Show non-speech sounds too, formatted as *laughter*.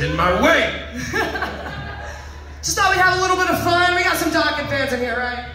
in my way. *laughs* Just thought we'd have a little bit of fun. We got some Dokken fans in here, right?